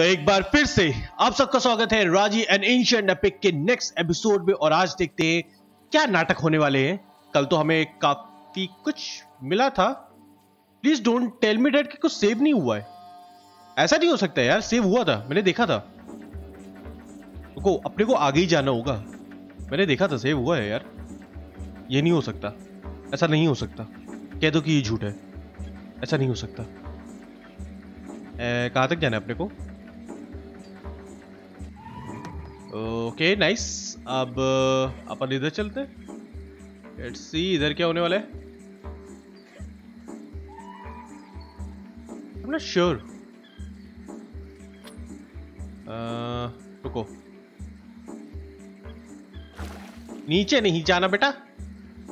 तो एक बार फिर से आप सबका स्वागत है राज़ी एंड एंशियंट एपिक के नेक्स्ट एपिसोड में और आज देखते हैं क्या नाटक होने वाले हैं। कल तो हमें काफ़ी कुछ मिला था। Please don't tell me that कि कुछ सेव नहीं हुआ है। ऐसा नहीं हो सकता यार सेव हुआ था, मैंने देखा था। को अपने को आगे ही जाना होगा। मैंने देखा था सेव हुआ है यार। ये नहीं हो सकता। ऐसा नहीं हो सकता। कह दो कि ये झूठ है। ऐसा नहीं हो सकता। कहाँ तक जाना है अपने को? ओके नाइस अब अपन इधर चलते लेट्स सी इधर क्या होने वाला है? Not sure. Uh, रुको. नीचे नहीं जाना बेटा.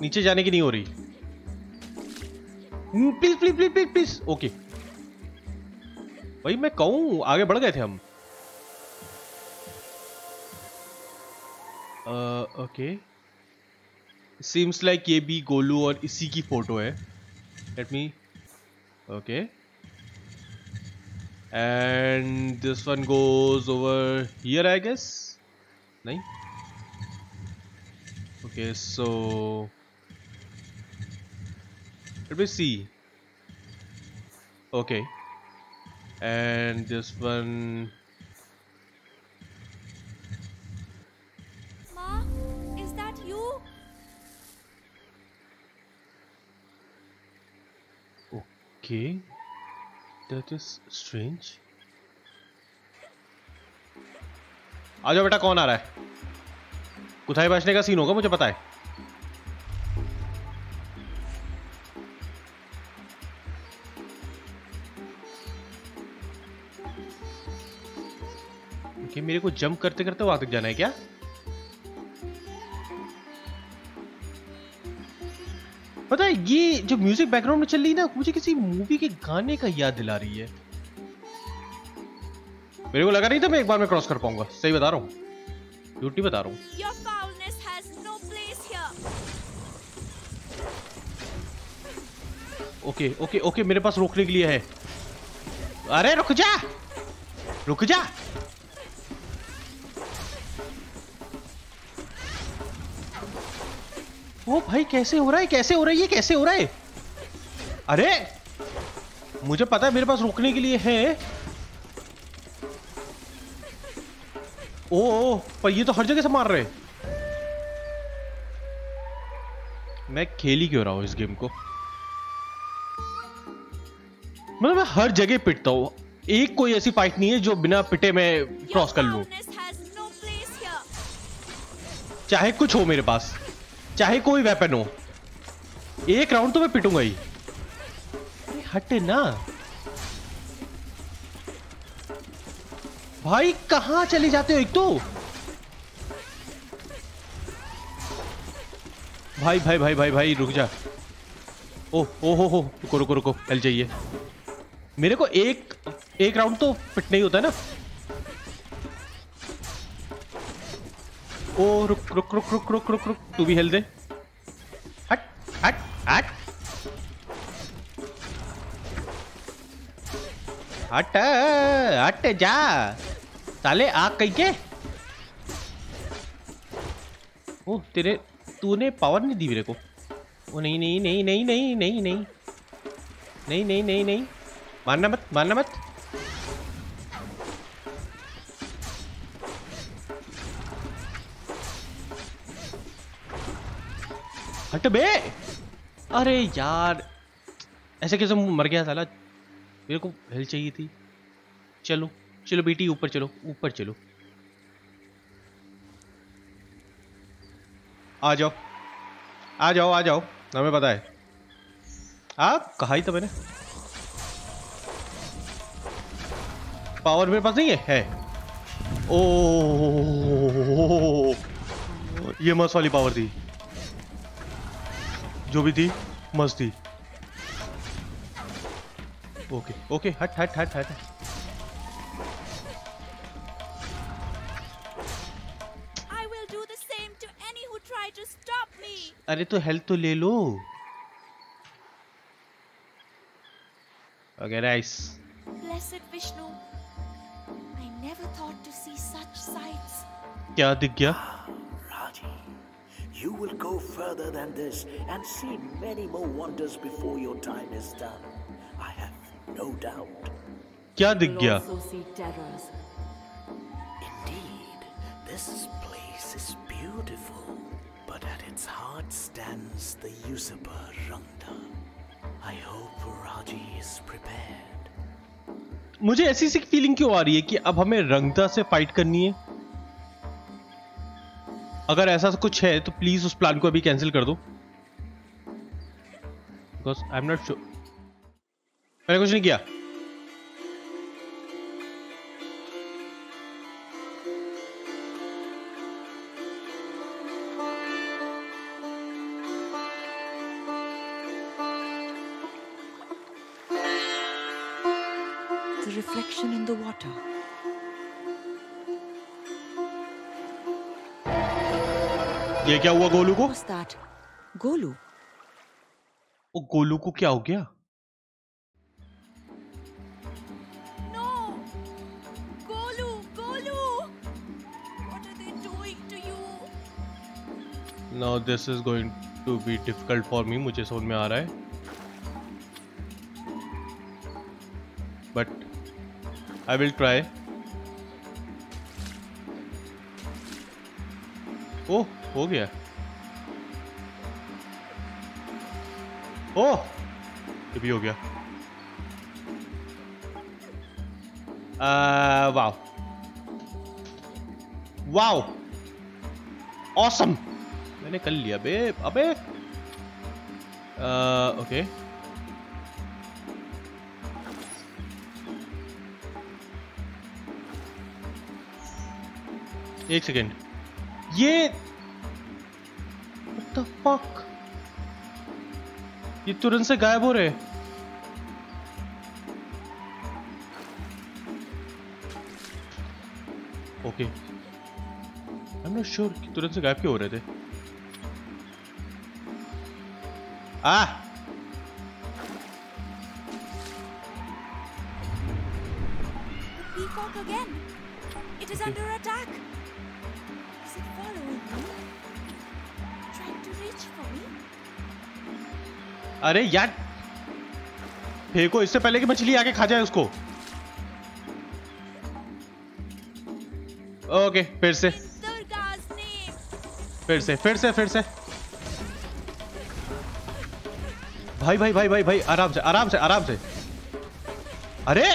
नीचे जाने की नहीं हो रही. Please please please please please okay भाई मैं कहूँ आगे बढ़ गए थे हम. Uh, okay. Seems like ये भी गोलू और इसी की let me okay. And this one goes over here I guess? नहीं? Okay so let me see. Okay. And this one Okay, that is strange. आ जाओ बेटा कौन आ रहा है? कुथाई बचने का सीन होगा मुझे पता है। Okay, मेरे को जंप करते करते वहाँ तक जाना है क्या? ये जो म्यूज़िक बैकग्राउंड में चल रही है ना मुझे किसी मूवी के गाने का याद दिला रही है। मेरे को लगा नहीं था मैं एक बार में क्रॉस कर पाऊँगा। सही बता रहा हूँ। ड्यूटी बता रहा हूँ। ओके ओके ओके मेरे पास रोकने के लिए है। अरे रुक जा! रुक जा! ओ भाई कैसे हो रहा है? कैसे हो रहा है ये? कैसे हो रहा है? अरे मुझे पता है मेरे पास रोकने के लिए है। ओ, ओ पर ये तो हर जगह से मार रहे मैं खेल ही क्यों रहा हूँ इस गेम को? मतलब मैं हर जगह पिटता हूँ। एक कोई ऐसी फाइट नहीं है जो बिना पिटे में क्रॉस कर लू। चाहे कुछ हो मेरे पास। चाहे कोई वेपन हो, एक राउंड तो मैं पिटूँगा ही। हटे ना। भाई, कहाँ चले जाते हो एक तो? भाई भाई भाई भाई भाई, रुक जा। ओ ओ, हो हो, रुको रुको रुको हेल जाइए मेरे को एक एक राउंड तो पिटना ही होता है ना। ओ रुक रुक रुक रुक रुक रुक रुक। तू भी हिल दे। हट हट हट। हट हट जा। साले आग कहीं के? ओ तेरे तूने पावर नहीं दी मेरे को। ओ नहीं नहीं नहीं नहीं नहीं नहीं नहीं। नहीं नहीं नहीं नहीं। मारना मत मारना मत। हट बे। अरे यार, ऐसे कैसे मर गया साला? मेरे को हेल्प चाहिए थी। चलो चलो बेटी, ऊपर चलो ऊपर चलो। आ जाओ। आ जाओ आ जाओ। हमें पता है। आप कहा ही था मैंने। पावर मेरे पास नहीं है? है। ओ ये मस्त वाली पावर थी। जो भी थी मस्त थी। ओके ओके हट हट हट हट। अरे तो हेल्थ तो ले लो। ओके राइस क्या दिख गया? you will go further than this and see many more wonders before your time is done. I have no doubt. क्या दिख You'll गया also see terrors. Indeed, this place is beautiful, but at its heart stands the usurper Rangda. I hope Raji is prepared. मुझे ऐसी सी feeling क्यों आ रही है कि अब हमें रंगदा से फाइट करनी है अगर ऐसा कुछ है तो प्लीज़ उस प्लान को अभी कैंसिल कर दो। Because I am not sure मैंने कुछ नहीं किया। The reflection in the water. ये क्या हुआ गोलू को? Golu. ओ गोलू को क्या हो गया? Now this is going to be difficult for me मुझे समझ में आ रहा है बट आई विल ट्राई हो गया। ओह! ये भी हो गया। वाओ। वाओ। ऑसम मैंने कर लिया बे, अबे। ओके एक सेकेंड। ये The fuck? ये तुरंत से गायब हो रहे okay I am not sure कि तुरंत से गायब क्यों हो रहे थे। आ! अरे यार, फेंको, इससे पहले कि मछली आके खा जाए उसको। ओके, फिर से. फिर से फिर से फिर से। भाई भाई भाई भाई भाई, आराम से आराम से आराम से। अरे!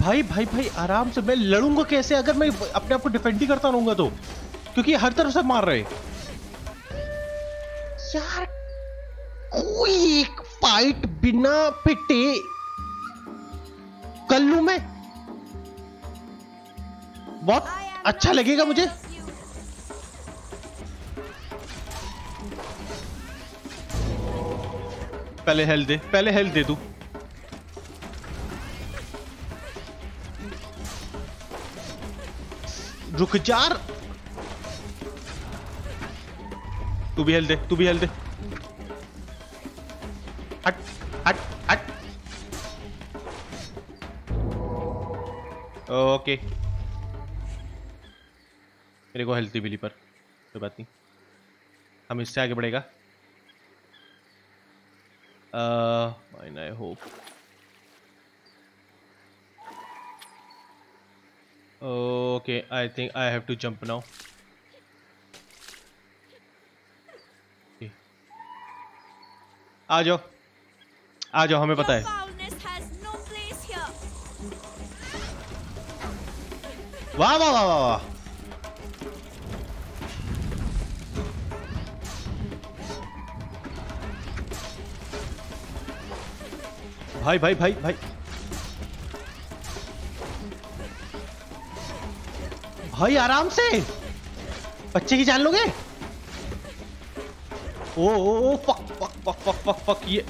भाई भाई भाई, आराम से मैं लड़ूँगा कैसे? अगर मैं अपने आप को डिफेंड ही करता रहूँगा तो। क्योंकि हर तरफ़ से मार रहे। यार कोई एक फाइट बिना पिटे कर लू मैं? बहुत अच्छा लगेगा मुझे. पहले हेल्थ दे पहले हेल्थ दे तू। रुक जार तू भी हेल्थ दे तू भी हेल्थ दे। हट हट हट। ओके मेरे को हेल्थ मिली पर कोई बात नहीं। हम इससे आगे बढ़ेगा। Uh, I I hope. Okay, I think I have to jump now. Okay. आ जाओ आ जाओ हमें पता है. वाह वाह वाह वाह वाह। भाई भाई भाई भाई। भाई आराम से। बच्चे की जान लोगे? ओ ओ ओ fuck fuck fuck fuck fuck fuck ये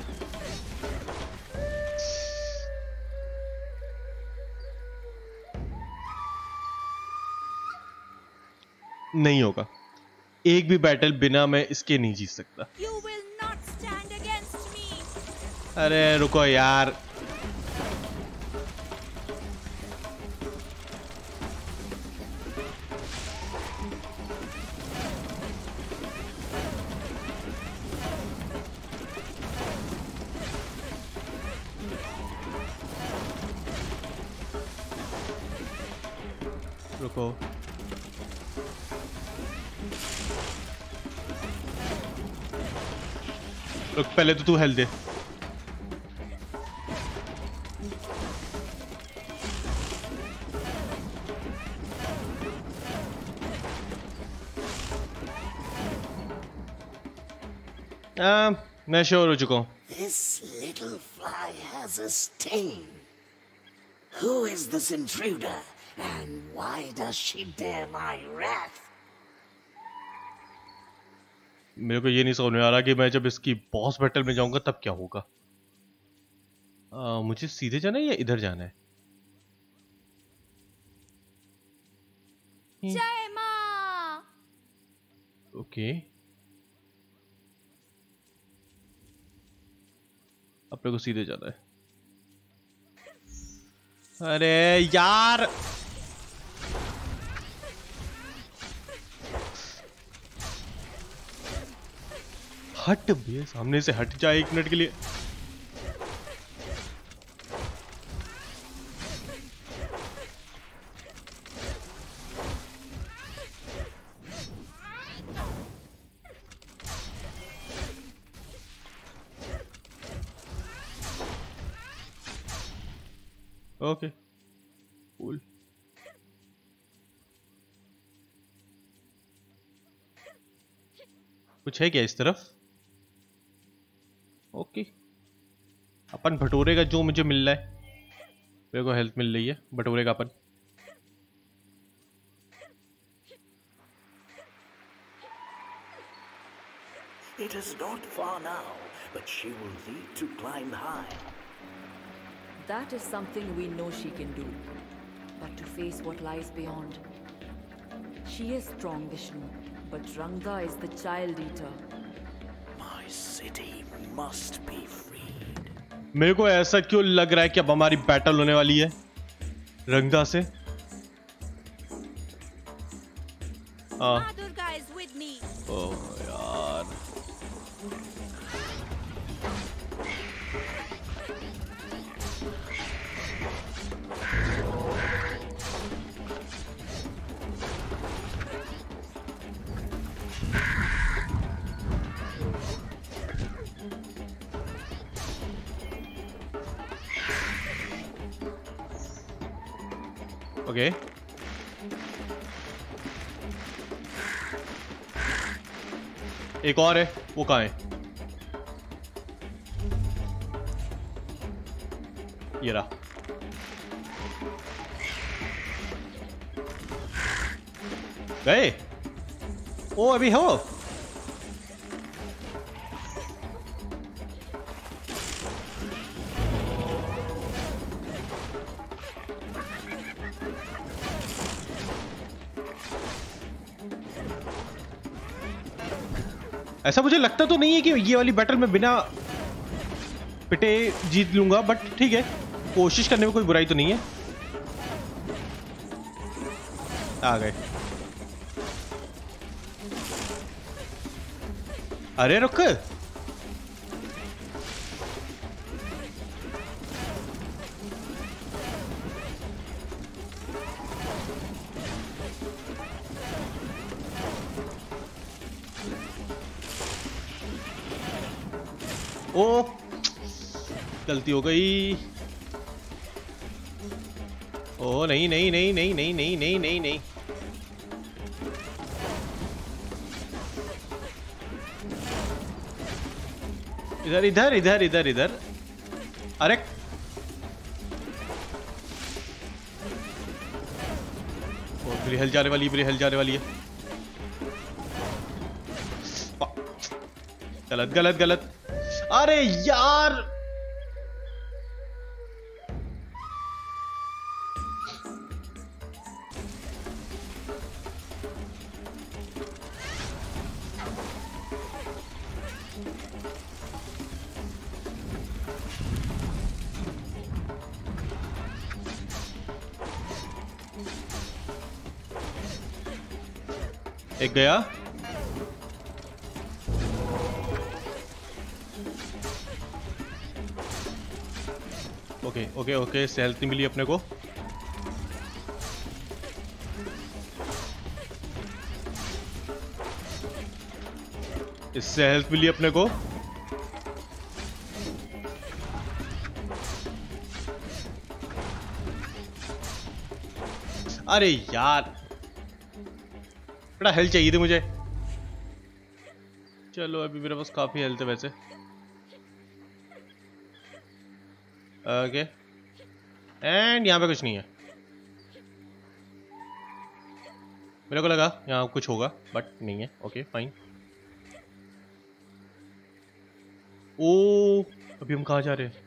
नहीं होगा। एक भी बैटल बिना मैं इसके नहीं जीत सकता. अरे रुको यार। पहले तो तू हेल्थ दे आ, मैं श्योर हो चुका हूँ This little fly has a sting. Who is this intruder? And why does she dare my wrath? मेरे को ये नहीं समझ में आ रहा कि मैं जब इसकी बॉस बैटल में जाऊँगा तब क्या होगा। आ, मुझे सीधे जाना है या इधर जाना है? जय माँ। ओके। अपने को सीधे जाना है। अरे यार! हट भैया, सामने से हट जाए एक मिनट के लिए। ओके कूल कुछ है क्या इस तरफ़? अपन भटोरे का जो मुझे मिल रहा है मेरे को हेल्थ मिल रही है भटोरे का अपन It is not far now, but she will need to climb high. That is something we know she can do. But to face what lies beyond. She is strong, Vishnu, but Ranga is the child eater. My city must be freed. मेरे को ऐसा क्यों लग रहा है कि अब हमारी बैटल होने वाली है? रंगदा से? हाँ। एक और है वो कहाँ है? ये रहा। गए? ओ अभी हो। ऐसा मुझे लगता तो नहीं है कि ये वाली बैटल में बिना पिटे जीत लूँगा बट ठीक है। कोशिश करने में कोई बुराई तो नहीं है। आ गए। अरे रुक। गलती हो गई। ओ नहीं नहीं नहीं नहीं नहीं नहीं नहीं नहीं नहीं। इधर इधर इधर इधर इधर। अरे। ओ, मेरी हेल जाने वाली है, मेरी हेल जाने वाली है। गलत गलत गलत। अरे यार गया? ओके ओके ओके हेल्थ नहीं मिली अपने को। इससे हेल्थ मिली अपने को। अरे यार बड़ा हेल्थ चाहिए थी मुझे। चलो, अभी मेरे पास काफ़ी हेल्थ है वैसे। ओके एंड यहाँ पे कुछ नहीं है। मेरे को लगा यहाँ कुछ होगा बट नहीं है। ओके फाइन ओ, अभी हम कहाँ जा रहे हैं?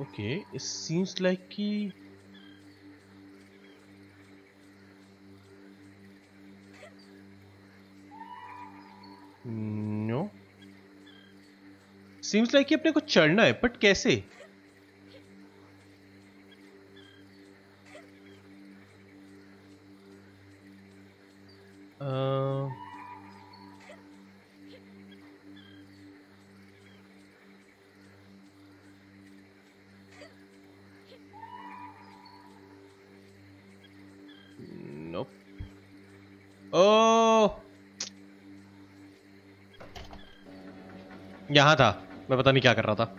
ओके इट सीम्स लाइक कि नो सीम्स लाइक कि अपने को चढ़ना है बट कैसे? यहाँ था। मैं पता नहीं क्या कर रहा था।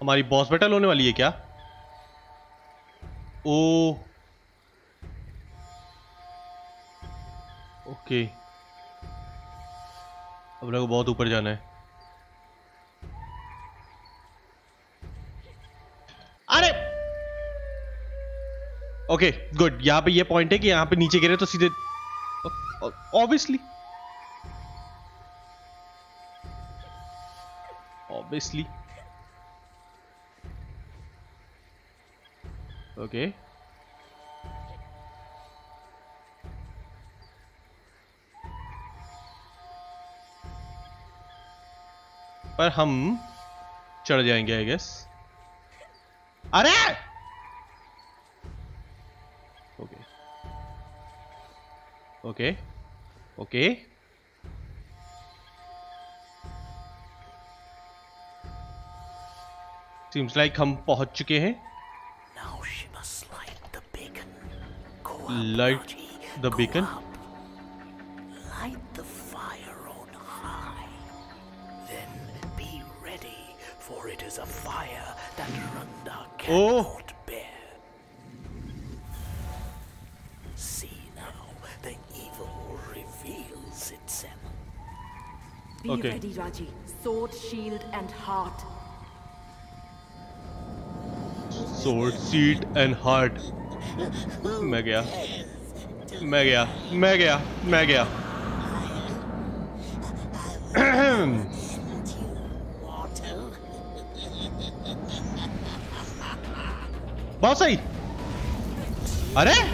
हमारी बॉस बैटल होने वाली है क्या? ओ। ओके। अब लोग बहुत ऊपर जाना है। ओके गुड यहाँ पे ये पॉइंट है कि यहाँ पे नीचे गिरे तो सीधे ऑब्वियसली ऑब्वियसली ओके पर हम चढ़ जाएँगे आई गेस अरे! Okay okay. सीम्स लाइक हम पहुँच चुके हैं। Now she must light the beacon light the fire on high then be ready for it is a fire that run the Be Okay. ready, Raji. Sword, shield, and heart. sword seed and heart मैं गया मैं गया मैं गया मैं गया बहुत सही अरे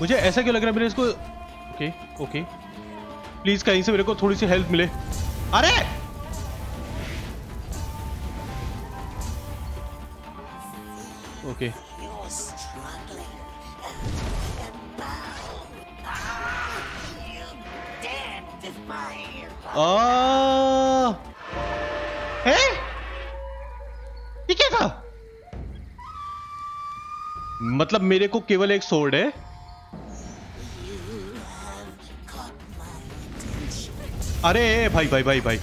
मुझे ऐसा क्यों लग रहा है मेरे इसको ओके ओके प्लीज़ कहीं से मेरे को थोड़ी सी हेल्प मिले। अरे! ओके ये क्या था? मतलब मेरे को केवल एक सोर्ड है। अरे भाई भाई भाई भाई।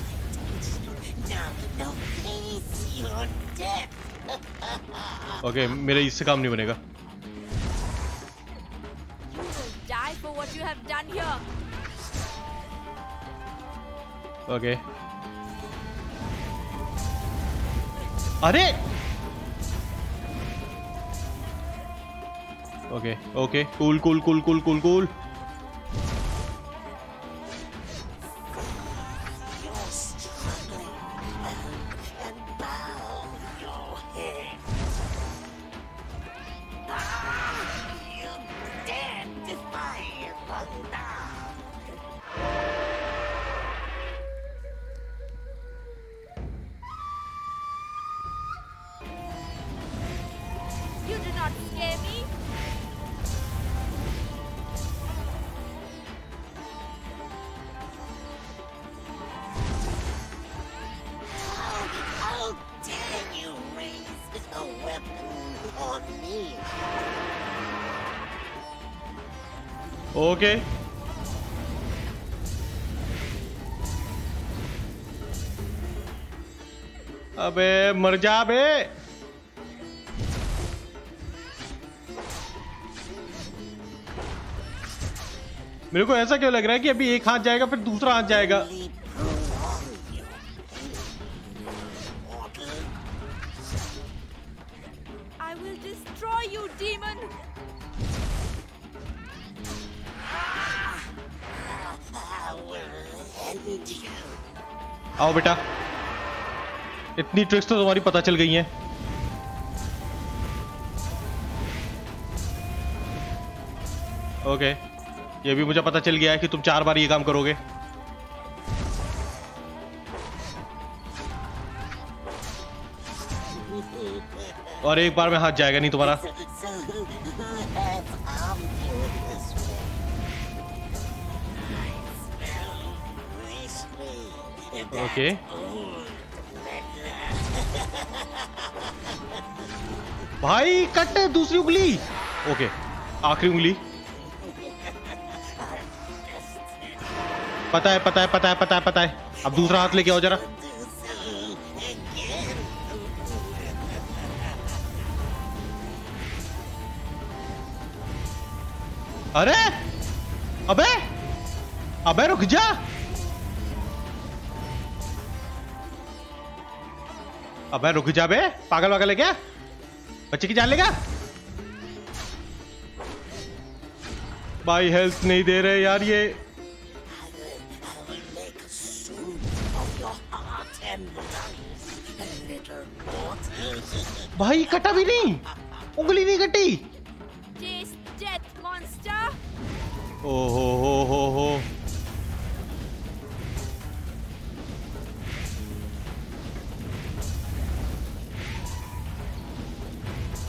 ओके okay, इससे काम नहीं बनेगा। ओके। अरे! Okay okay cool cool cool cool cool cool. अबे मर जा बे। मेरे को ऐसा क्यों लग रहा है कि अभी एक हाथ जाएगा फिर दूसरा हाथ जाएगा? आओ prolong इतनी ट्रिक्स तो तुम्हारी पता चल गई हैं। ओके ये भी मुझे पता चल गया है कि तुम चार बार ये काम करोगे। और एक बार में हाथ जाएगा नहीं तुम्हारा। ओके so भाई, कट दूसरी उंगली। ओके, आखिरी उंगली। पता है पता है पता है पता है पता है। अब दूसरा हाथ लेके आओ जरा. अरे, अबे अबे, रुक जा। अबे रुक जा बे। पागल वागल है क्या? बच्चे की जान लेगा? भाई हेल्थ नहीं दे रहे यार ये. भाई कटा भी नहीं। उंगली नहीं कटी। Taste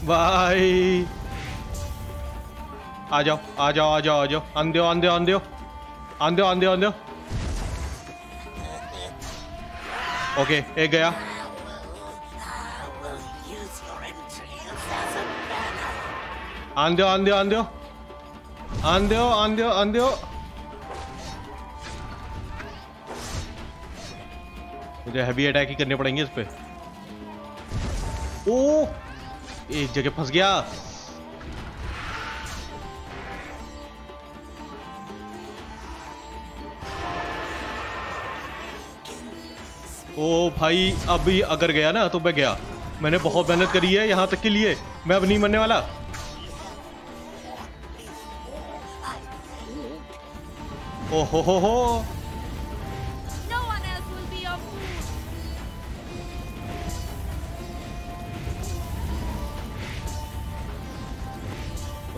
भाई। आ जाओ आ जाओ आ जाओ आ जाओ। आंदे आंदे आंदे आंदे आंदे आंदे ओके, एक गया. आंदे आंदे आंदे आंदे आंदे आंदे मुझे हैवी अटैक ही करने पड़ेंगे इस पे। ओ! एक जगह फंस गया। ओ भाई, अभी अगर गया ना तो मैं गया। मैंने बहुत मेहनत करी है यहाँ तक के लिए। मैं अब नहीं मरने वाला। ओ हो हो हो।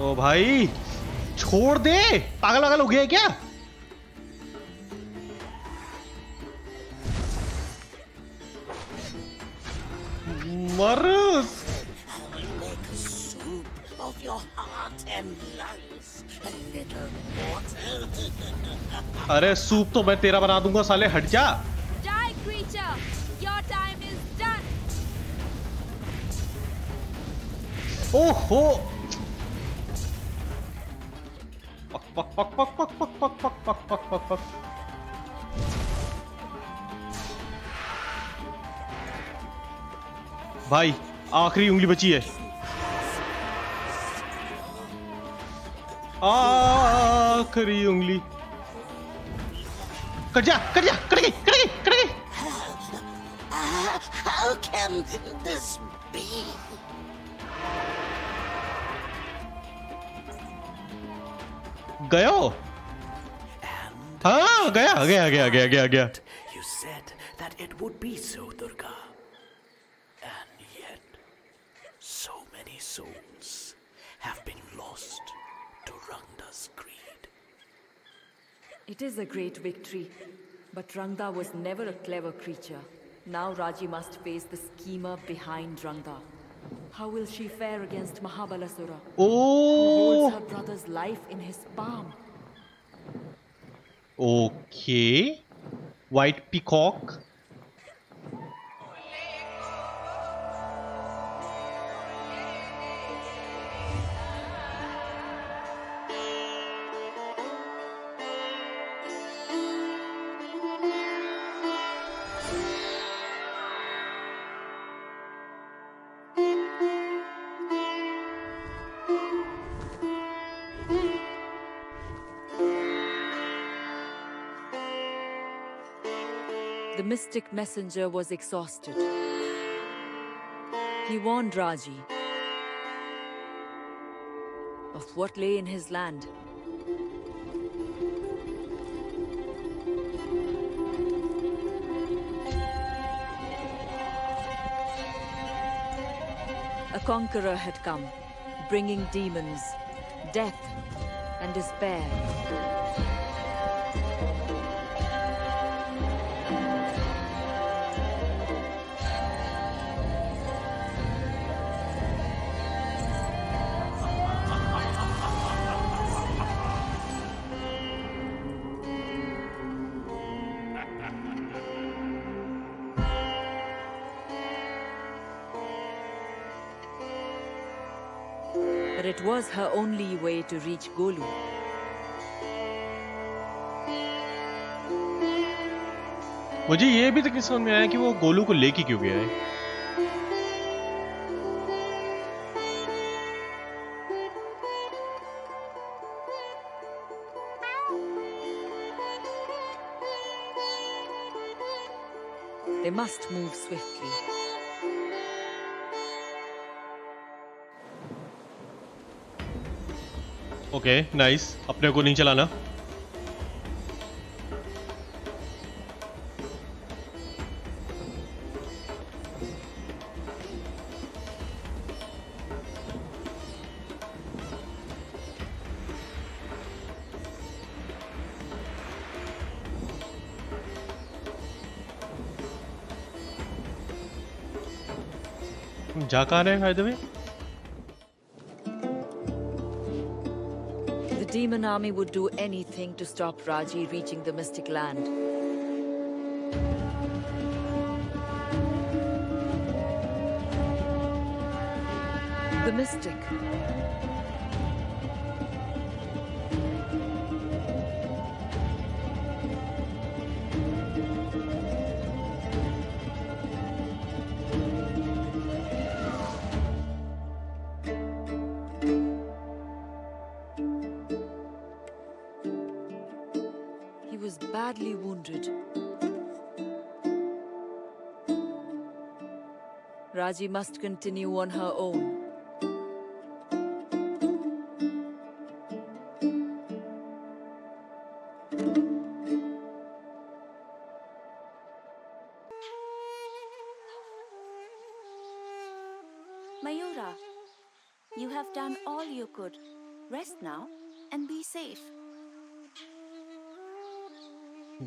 ओ भाई छोड़ दे। पागल वागल हो गया क्या? मर अरे सूप तो मैं तेरा बना दूँगा साले हट जा। ओहो पक पक पक पक पक पक पक पक पक पक भाई, आखिरी उंगली बची है। आखिरी उंगली। कट जा कट जा, कट गई कट गई कट गई। How can this be? गया हो And हाँ गया गया गया गया गया गया you said that it would be so, Durga. And yet, so many souls have been lost to Rangda's greed. It is a great victory, but Rangda was never a clever creature. Now Raji must face the schemer behind Rangda. How will she fare against Mahabalasura? Who Oh holds her brother's life in his palm? Okay. White peacock. The mystic messenger was exhausted. He warned Raji of what lay in his land. A conqueror had come, bringing demons, death, and despair. it was her only way to reach Golu. मुझे ये भी तक नहीं समझ में आया कि वो गोलू को लेके क्यों गया है They must move swiftly. Okay nice अपने को नहीं चलाना। जा कहाँ रहे हैं फ़ायदे में army would do anything to stop Raji reaching the mystic land. The mystic. Was badly wounded. Raji must continue on her own.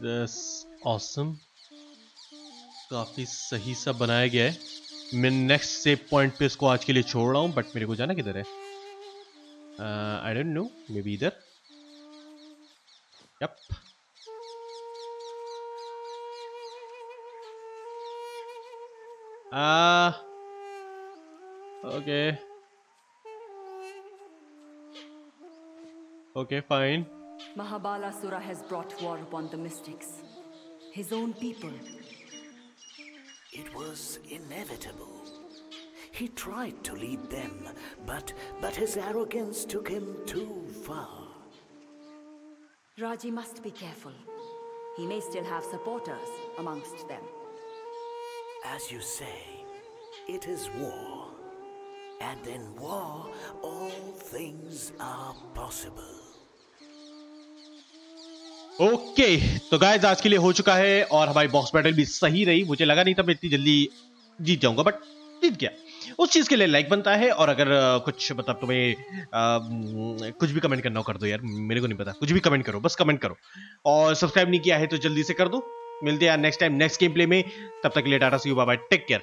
Awesome. काफ़ी सही सा बनाया गया है। मैं नेक्स्ट सेव पॉइंट पे इसको आज के लिए छोड़ रहा हूँ बट मेरे को जाना किधर है? I don't know maybe इधर। Yup okay okay fine Mahabalasura has brought war upon the mystics. His own people. It was inevitable. He tried to lead them, but but his arrogance took him too far. Raji must be careful. He may still have supporters amongst them. As you say, it is war. And in war, all things are possible. Okay तो guys आज के लिए हो चुका है और हमारी boss battle भी सही रही। मुझे लगा नहीं था मैं इतनी जल्दी जीत जाऊँगा बट जीत गया। उस चीज़ के लिए लाइक बनता है और अगर कुछ मतलब तुम्हें कुछ भी कमेंट करना हो, कर दो यार, मेरे को नहीं पता। कुछ भी कमेंट करो, बस कमेंट करो। और सब्सक्राइब नहीं किया है तो जल्दी से कर दो। मिलते हैं यार next time next game play में। तब तक के लिए tata see bye take care